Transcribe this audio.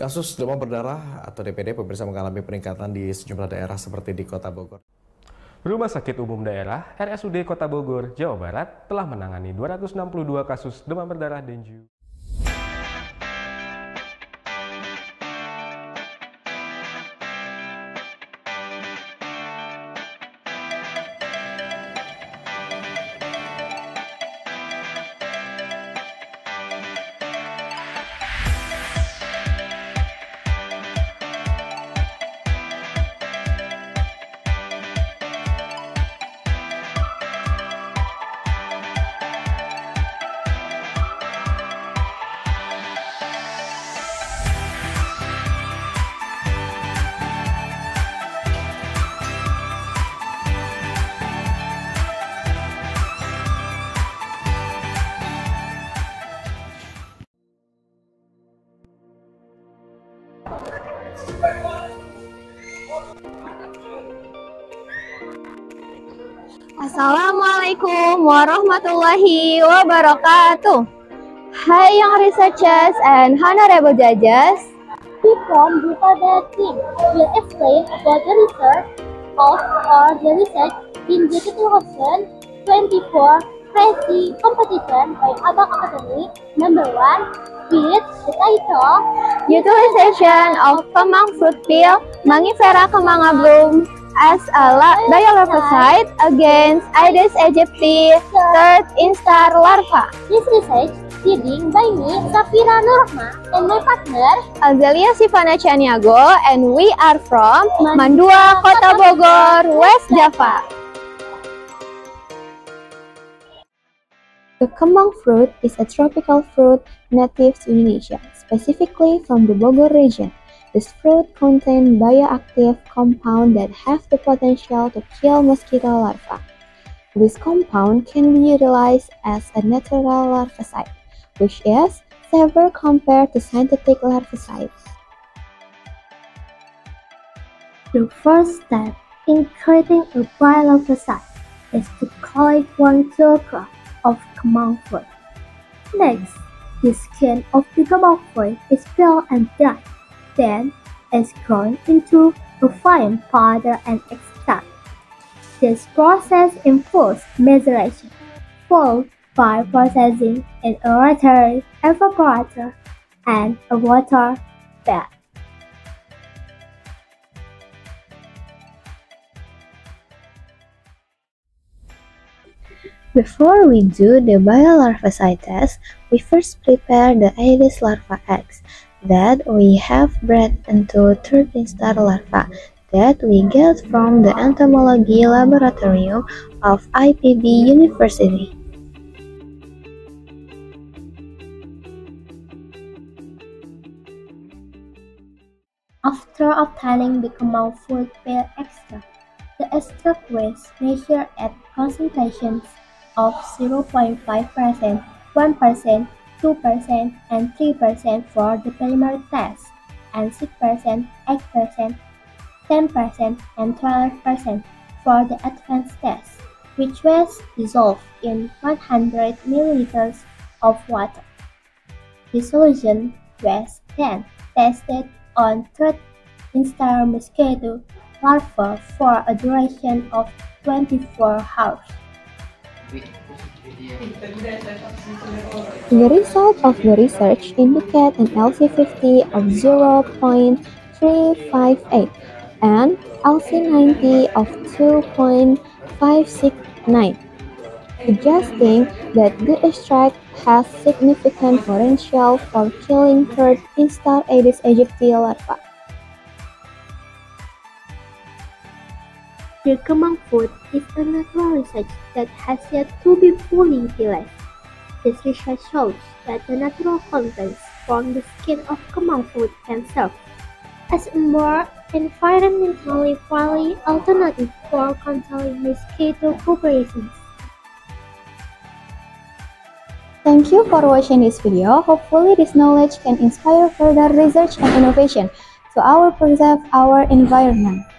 Kasus demam berdarah atau DPD pemirsa mengalami peningkatan di sejumlah daerah seperti di Kota Bogor. Rumah Sakit Umum Daerah RSUD Kota Bogor, Jawa Barat telah menangani 262 kasus demam berdarah dengue. Assalamualaikum warahmatullahi wabarakatuh. Hi young researchers and honorable judges. We from Bupada team will explain about the research of or the research in the 2024 Presi competition by Abang Academy number 1 with the title Utilization of Kemang Fruit Peel Mangifera Kemanga Bloom as a biolophocyte against Aedes aegypti third instar larva. This research leading by me, Safira Nurma, and my partner, Azelia Sivana Chaniago, and we are from Mandua, Kota Bogor, West Java. The kemang fruit is a tropical fruit native to Indonesia, specifically from the Bogor region. This fruit contains bioactive compounds that have the potential to kill mosquito larvae. This compound can be utilized as a natural larvicide, which is safer compared to synthetic larvicides. The first step in creating a biolarvicide is to collect 1 kilogram of kemang. Next, the skin of the kemang is peeled and dried then is grown into a fine powder and extract. This process involves maceration, followed by processing in a rotary evaporator and a water bath. Before we do the biolarvicide test, we first prepare the Aedes larva eggs that we have bred into third instar larvae that we get from the entomology laboratorium of IPB University. After obtaining the fruit peel extract, the extract was measured at concentrations of 0.5%, 1%, 2% and 3% for the preliminary test, and 6%, 8%, 10% and 12% for the advanced test, which was dissolved in 100 milliliters of water. The solution was then tested on third instar mosquito larvae for a duration of 24 hours. The result of the research indicate an LC50 of 0.358 and LC90 of 2.569, suggesting that the extract has significant potential for killing third instar Aedes aegypti larvae. The Kemang food is a natural research that has yet to be fully utilized. This research shows that the natural contents from the skin of Kemang food can serve as a more environmentally friendly alternative for controlling mosquito populations. Thank you for watching this video. Hopefully this knowledge can inspire further research and innovation to our preserve our environment.